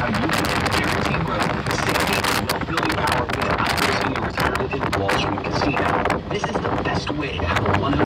how on YouTube. Guaranteed growth, safety, and wealth building power without risking your retirement in Wall Street Casino. This is the best way to have a one